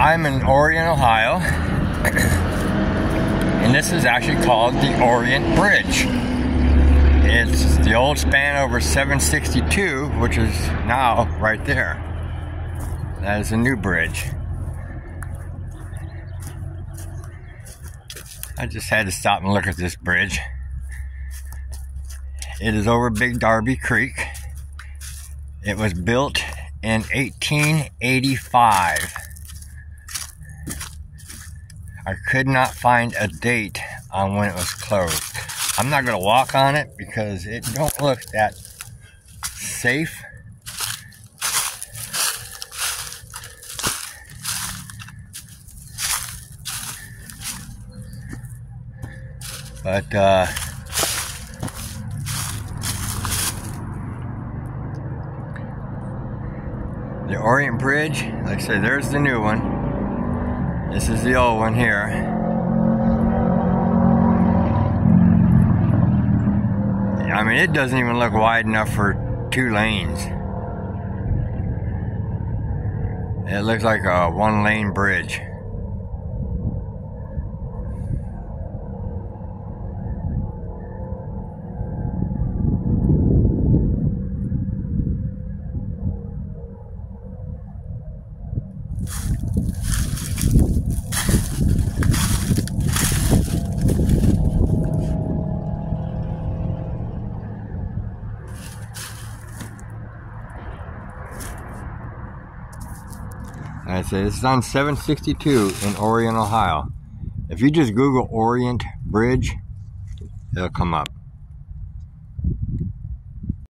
I'm in Orient, Ohio, and this is actually called the Orient Bridge. It's the old span over 762, which is now right there. That is a new bridge. I just had to stop and look at this bridge. It is over Big Darby Creek. It was built in 1885. I could not find a date on when it was closed. I'm not going to walk on it because it don't look that safe. But uh, the Orient Bridge, like I said, there's the new one. This is the old one here. I mean, it doesn't even look wide enough for two lanes. It looks like a one lane bridge. I say this is on 762 in Orient, Ohio. If you just Google Orient Bridge, it'll come up.